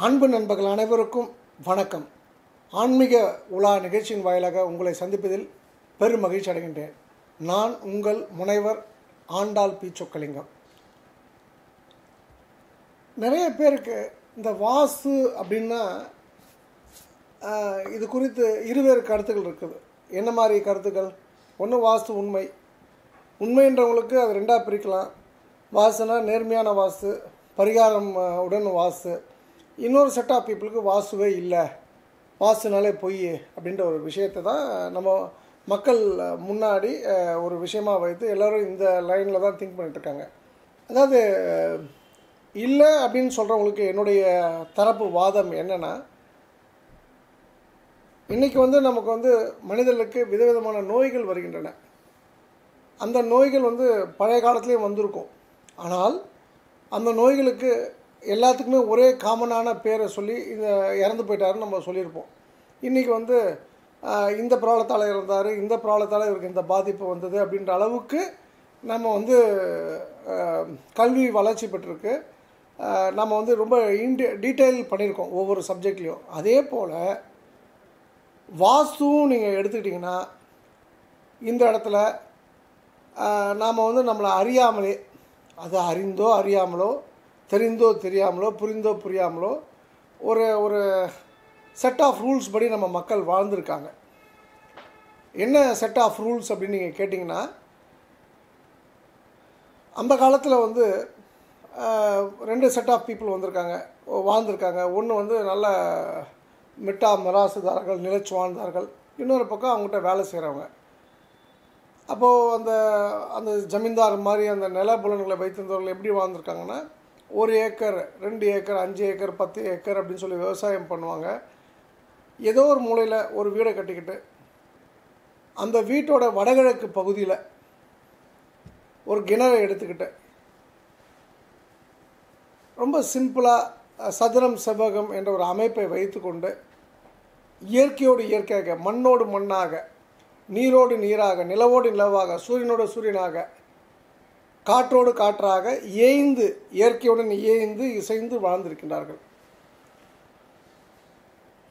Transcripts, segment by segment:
அன்பு நண்பர்கள் அனைவருக்கும் வணக்கம். ஆன்மீக உலா நிகழ்ச்சியின் வாயிலாக உங்களை சந்திப்பதில் பெரும் மகிழ்ச்சி அடைகின்றேன். நான் உங்கள் முனைவர் ஆண்டாள் பி சொக்கலிங்கம் நிறைய பேருக்கு இந்த வாஸ்து அப்படின்னா இது குறித்து இருவேறு கருத்துக்கள் இருக்குது. என்ன மாதிரி கருத்துக்கள்? ஒன்று வாஸ்து உண்மை. உண்மைன்றவங்களுக்கு அது ரெண்டாக பிரிக்கலாம். வாசுனா நேர்மையான வாசு பரிகாரம் உடன் வாசு. இன்னொரு செட் ஆஃப் பீப்புளுக்கு வாசுவே இல்லை. வாசுனாலே பொய் அப்படின்ற ஒரு விஷயத்தை தான் நம்ம மக்கள் முன்னாடி ஒரு விஷயமாக வைத்து எல்லோரும் இந்த லைனில் தான் திங்க் பண்ணிட்டு இருக்காங்க. அதாவது இல்லை அப்படின்னு சொல்கிறவங்களுக்கு என்னுடைய தரப்பு வாதம் என்னென்னா இன்றைக்கி வந்து நமக்கு வந்து மனிதர்களுக்கு விதவிதமான நோய்கள் வருகின்றன. அந்த நோய்கள் வந்து பழைய காலத்துலேயும் வந்திருக்கும். ஆனால் அந்த நோய்களுக்கு எல்லாத்துக்குமே ஒரே காமனான பேரை சொல்லி இந்த இறந்து போயிட்டாருன்னு நம்ம சொல்லியிருப்போம். இன்றைக்கி வந்து இந்த பிராலத்தால் இறந்தார் இந்த பிராலத்தால் இவருக்கு இந்த பாதிப்பு வந்தது அப்படின்ற அளவுக்கு நம்ம வந்து கல்வி வளர்ச்சி பெற்றிருக்கு. நம்ம வந்து ரொம்ப இன்டி டீட்டெயில் பண்ணியிருக்கோம் ஒவ்வொரு சப்ஜெக்ட்லேயும் அதே போல் வாஸ்துவும் நீங்கள் எடுத்துக்கிட்டிங்கன்னா இந்த இடத்துல நாம் வந்து நம்மளை அறியாமலே அது அறிந்தோ அறியாமலோ தெரிந்தோ தெரியாமலோ புரிந்தோ புரியாமலோ ஒரு ஒரு செட் ஆஃப் ரூல்ஸ் படி நம்ம மக்கள் வாழ்ந்திருக்காங்க. என்ன செட் ஆஃப் ரூல்ஸ் அப்படின்னு நீங்கள் கேட்டிங்கன்னா அந்த காலத்தில் வந்து ரெண்டு செட் ஆஃப் பீப்புள் வந்திருக்காங்க வாழ்ந்திருக்காங்க. ஒன்று வந்து நல்ல மிட்டா மிராசுதாரர்கள் நிலச்சி வாழ்ந்தார்கள் இன்னொரு பக்கம் அவங்ககிட்ட வேலை செய்கிறவங்க அப்போது அந்த அந்த ஜமீன்தார் மாதிரி அந்த நிலபுலன்களை வைத்திருந்தவர்கள் எப்படி வாழ்ந்திருக்காங்கன்னா ஒரு ஏக்கர் ரெண்டு ஏக்கர் அஞ்சு ஏக்கர் பத்து ஏக்கர் அப்படின்னு சொல்லி விவசாயம் பண்ணுவாங்க. ஏதோ ஒரு மூலையில் ஒரு வீடை கட்டிக்கிட்டு அந்த வீட்டோட வடகிழக்கு பகுதியில் ஒரு கிணறை எடுத்துக்கிட்டு ரொம்ப சிம்பிளாக சதுரம் செவ்வகம் என்ற ஒரு அமைப்பை வைத்துக்கொண்டு இயற்கையோடு இயற்கையாக மண்ணோடு மண்ணாக நீரோடு நீராக நிலவோடு நிலவாக சூரியனோடு சூரியனாக காற்றோடு காற்றாக ஏய்ந்து இயற்கையுடன் ஏய்ந்து இசைந்து வாழ்ந்திருக்கின்றார்கள்.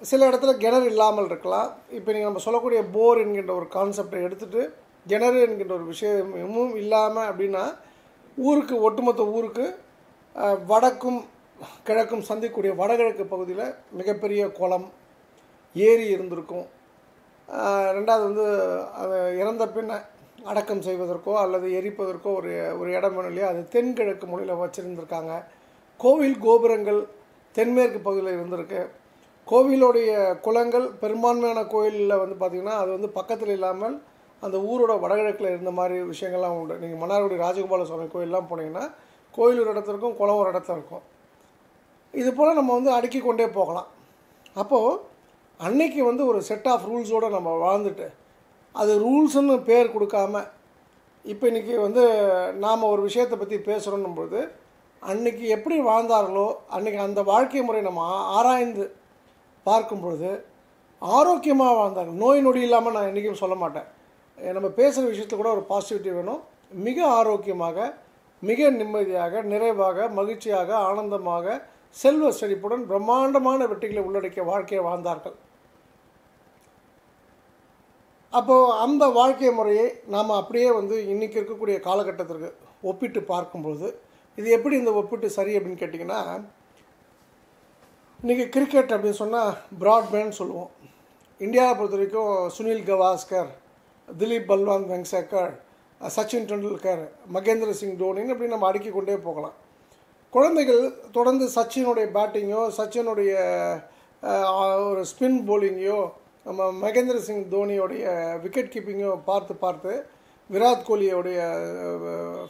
சில இடத்துல கிணறு இல்லாமல் இருக்கலாம். இப்போ நீங்கள் நம்ம சொல்லக்கூடிய போர் என்கின்ற ஒரு கான்செப்டை எடுத்துகிட்டு கிணறு என்கின்ற ஒரு விஷயமும் இல்லாமல் அப்படின்னா ஊருக்கு ஒட்டுமொத்த ஊருக்கு வடக்கும் கிழக்கும் சந்திக்கக்கூடிய வடகிழக்கு பகுதியில் மிகப்பெரிய குளம் ஏரி இருந்திருக்கும். ரெண்டாவது வந்து அது இறந்த பின்ன அடக்கம் செய்வதற்கோ அல்லது எரிப்பதற்கோ ஒரு ஒரு இடம் வேணும் இல்லையா? அது தென்கிழக்கு மூலையில் வச்சுருந்துருக்காங்க. கோவில் கோபுரங்கள் தென்மேற்கு பகுதியில் இருந்திருக்கு. கோவிலுடைய குளங்கள் பெரும்பான்மையான கோயிலில் வந்து பார்த்திங்கன்னா அது வந்து பக்கத்தில் இல்லாமல் அந்த ஊரோட வடகிழக்கில் இருந்த மாதிரி விஷயங்கள்லாம் உண்டு. நீங்கள் மன்னார்குடி ராஜகோபால சுவாமி கோயிலெலாம் போனீங்கன்னா கோயில் ஒரு இடத்துல இருக்கும் குளம் ஒரு இடத்துல இருக்கும். இது போல் நம்ம வந்து அடுக்கி கொண்டே போகலாம். அப்போது அன்னைக்கு வந்து ஒரு செட் ஆஃப் ரூல்ஸோடு நம்ம வாழ்ந்துட்டு அது ரூல்ஸ்னு பேர் கொடுக்காம இப்போ இன்றைக்கி வந்து நாம் ஒரு விஷயத்தை பற்றி பேசுகிறோன்னும் பொழுது அன்னைக்கு எப்படி வாழ்ந்தார்களோ அன்றைக்கி அந்த வாழ்க்கை முறை நம்ம ஆராய்ந்து பார்க்கும் பொழுது ஆரோக்கியமாக வாழ்ந்தாங்க நோய் நொடி இல்லாமல் நான் என்றைக்கும் சொல்ல மாட்டேன். நம்ம பேசுகிற விஷயத்தில் கூட ஒரு பாசிட்டிவிட்டி வேணும். மிக ஆரோக்கியமாக மிக நிம்மதியாக நிறைவாக மகிழ்ச்சியாக ஆனந்தமாக செல்வ செழிப்புடன் பிரம்மாண்டமான வெற்றிகளை உள்ளடக்கிய வாழ்க்கையை வாழ்ந்தார்கள். அப்போது அந்த வாழ்க்கை முறையை நாம் அப்படியே வந்து இன்றைக்கி இருக்கக்கூடிய காலகட்டத்திற்கு ஒப்பிட்டு பார்க்கும்பொழுது இது எப்படி இந்த ஒப்பிட்டு சரி அப்படின்னு கேட்டிங்கன்னா இன்றைக்கி கிரிக்கெட் அப்படின்னு சொன்னால் ப்ராட்பேண்ட் சொல்லுவோம். இந்தியாவை பொறுத்த வரைக்கும் சுனில் கவாஸ்கர் திலீப் பல்வான் வெங்சேக்கர் சச்சின் டெண்டுல்கர் மகேந்திர சிங் தோனின்னு அப்படி நம்ம அடுக்கி கொண்டே போகலாம். குழந்தைகள் தொடர்ந்து சச்சினுடைய பேட்டிங்கோ சச்சினுடைய ஒரு ஸ்பின் போலிங்கையோ நம்ம மகேந்திர சிங் தோனியோடைய விக்கெட் கீப்பிங்கும் பார்த்து பார்த்து விராட் கோலியோடைய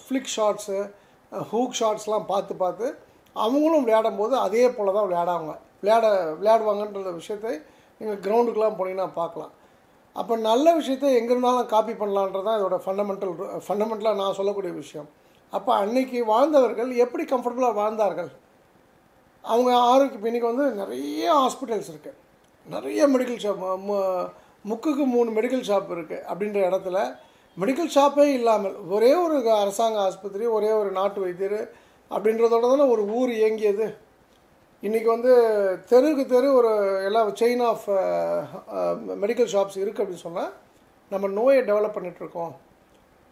ஃப்ளிக் ஷாட்ஸு ஹூக் ஷாட்ஸ்லாம் பார்த்து பார்த்து அவங்களும் விளையாடும் போது அதே போல் தான் விளையாடாங்க விளையாட விளையாடுவாங்கன்ற விஷயத்தை நீங்கள் கிரவுண்டுக்கெலாம் போனீங்கன்னா பார்க்கலாம். அப்போ நல்ல விஷயத்தை எங்கே இருந்தாலும் காப்பி பண்ணலான்றது தான் இதோட ஃபண்டமெண்டல் ஃபண்டமெண்டலாக நான் சொல்லக்கூடிய விஷயம். அப்போ அன்னைக்கு வாழ்ந்தவர்கள் எப்படி கம்ஃபர்டபுளாக வாழ்ந்தார்கள்? அவங்க ஆரோக்கியம் இன்றைக்கி வந்து நிறைய ஹாஸ்பிட்டல்ஸ் இருக்குது நிறைய மெடிக்கல் ஷாப் முக்குக்கு மூணு மெடிக்கல் ஷாப் இருக்குது அப்படின்ற இடத்துல மெடிக்கல் ஷாப்பே இல்லாமல் ஒரே ஒரு அரசாங்க ஆஸ்பத்திரி ஒரே ஒரு நாட்டு வைத்தியர் அப்படின்றதோட தானே ஒரு ஊர் இயங்கியது. இன்றைக்கி வந்து தெருவுக்கு தெரு ஒரு எல்லா செயின் ஆஃப் மெடிக்கல் ஷாப்ஸ் இருக்குது அப்படின்னு சொன்னால் நம்ம நோயை டெவலப் பண்ணிகிட்ருக்கோம்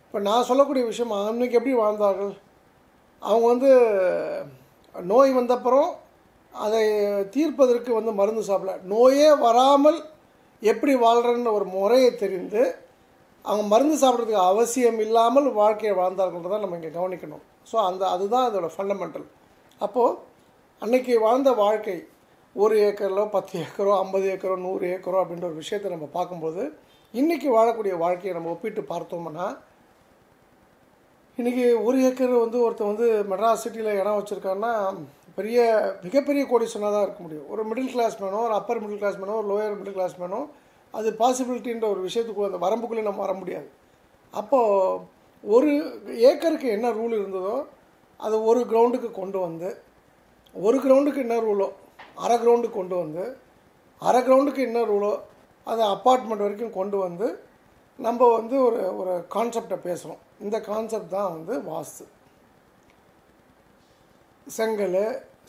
இப்போ நான் சொல்லக்கூடிய விஷயம் அன்றைக்கி எப்படி வாழ்ந்தார்கள்? அவங்க வந்து நோய் வந்தப்புறம் அதை தீர்ப்பதற்கு வந்து மருந்து சாப்பிடல. நோயே வராமல் எப்படி வாழ்கிறன்ற ஒரு முறையை தெரிந்து அவங்க மருந்து சாப்பிட்றதுக்கு அவசியம் இல்லாமல் வாழ்க்கையை வாழ்ந்தார்கள்ன்றதை நம்ம இங்கே கவனிக்கணும். ஸோ அந்த அதுதான் அதோடய ஃபண்டமெண்டல் அப்போது அன்னைக்கு வாழ்ந்த வாழ்க்கை ஒரு ஏக்கரோ பத்து ஏக்கரோ ஐம்பது ஏக்கரோ நூறு ஏக்கரோ அப்படின்ற ஒரு விஷயத்தை நம்ம பார்க்கும்போது இன்றைக்கி வாழக்கூடிய வாழ்க்கையை நம்ம ஒப்பிட்டு பார்த்தோம்னா இன்றைக்கி ஒரு ஏக்கர் வந்து ஒருத்தன் வந்து மெட்ராஸ் சிட்டியில் இடம் வச்சுருக்காருன்னா பெரிய மிகப்பெரிய கோடீஸ்வரனாக தான் இருக்க முடியும். ஒரு மிடில் கிளாஸ் மேனோ ஒரு அப்பர் மிடில் கிளாஸ் மேனோ ஒரு லோயர் மிடில் கிளாஸ் மேனோ அது பாசிபிலிட்டின்ற ஒரு விஷயத்துக்கு அந்த வரம்புக்குள்ளே நம்ம வர முடியாது. அப்போது ஒரு ஏக்கருக்கு என்ன ரூல் இருந்ததோ அது ஒரு கிரவுண்டுக்கு கொண்டு வந்து ஒரு கிரவுண்டுக்கு என்ன ரூலோ அரை கிரவுண்டுக்கு கொண்டு வந்து அரை கிரவுண்டுக்கு என்ன ரூலோ அதை அப்பார்ட்மெண்ட் வரைக்கும் கொண்டு வந்து நம்ம வந்து ஒரு ஒரு கான்செப்டை பேசுகிறோம் இந்த கான்செப்ட் தான் வந்து வாஸ்து. செங்கல்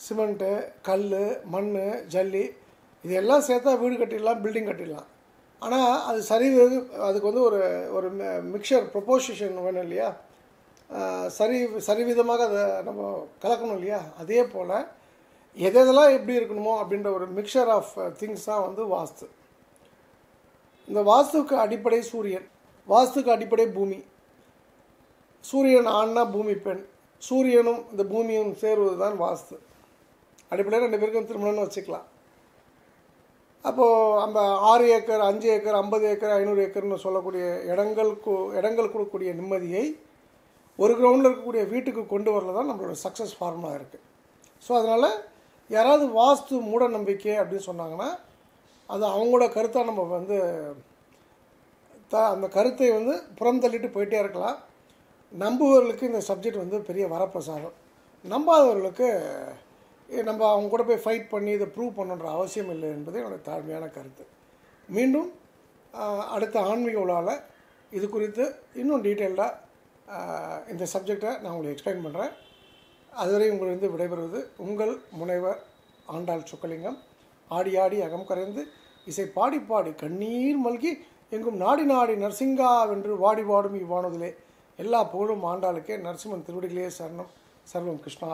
சிமெண்ட்டு கல் மண் ஜல்லி இதெல்லாம் சேர்த்தா வீடு கட்டிடலாம் பில்டிங் கட்டிடலாம். ஆனால் அது சரி அதுக்கு வந்து ஒரு ஒரு மிக்சர் ப்ரொப்போசிஷன் வேணும் இல்லையா? சரி சரிவிதமாக அதை நம்ம கலக்கணும் இல்லையா? அதே போல் எதெல்லாம் எப்படி இருக்கணுமோ அப்படின்ற ஒரு மிக்சர் ஆஃப் திங்ஸ் தான் வந்து வாஸ்து. இந்த வாஸ்துக்கு அடிப்படை சூரியன் வாஸ்துக்கு அடிப்படை பூமி. சூரியன் ஆண்னா பூமி பெண். சூரியனும் இந்த பூமியும் சேருவது தான் வாஸ்து. அடிப்படையில் ரெண்டு பேருக்கும் திருமணம்னு வச்சுக்கலாம். அப்போது அந்த ஆறு ஏக்கர் அஞ்சு ஏக்கர் ஐம்பது ஏக்கர் ஐநூறு ஏக்கர்னு சொல்லக்கூடிய இடங்களுக்கு இடங்கள் கொடுக்கக்கூடிய நிம்மதியை ஒரு கிரவுண்டில் இருக்கக்கூடிய வீட்டுக்கு கொண்டு வரல தான் நம்மளோட சக்ஸஸ் ஃபார்முலா இருக்குது ஸோ அதனால் யாராவது வாஸ்து மூட நம்பிக்கை அப்படின்னு சொன்னாங்கன்னா அது அவங்களோட கருத்தாக நம்ம வந்து த அந்த கருத்தை வந்து புறம் தள்ளிட்டு போயிட்டே இருக்கலாம். நம்புவர்களுக்கு இந்த சப்ஜெக்ட் வந்து பெரிய வரப்பிரசாதம். நம்பாதவர்களுக்கு நம்ம அவங்க கூட போய் ஃபைட் பண்ணி இதை ப்ரூவ் பண்ணுன்ற அவசியம் இல்லை என்பது என்னோடய தாழ்மையான கருத்து. மீண்டும் அடுத்த ஆன்மீக உலாவில் இது குறித்து இன்னும் டீட்டெயில்டாக இந்த சப்ஜெக்டை நான் உங்களுக்கு எக்ஸ்பிளைன் பண்ணுறேன் அதுவரை உங்களிருந்து விடைபெறுவது உங்கள் முனைவர் ஆண்டாள் சுக்கலிங்கம். ஆடி ஆடி அகம் கரைந்து இசை பாடி பாடி கண்ணீர் மல்கி எங்கும் நாடி நாடி நரசிங்கா வென்று வாடி வாடும் இவ்வானதிலே எல்லா புகழும் ஆண்டாளுக்கே நரசிம்மன் திருவடிகளே சரணம். சர்வம் கிருஷ்ணா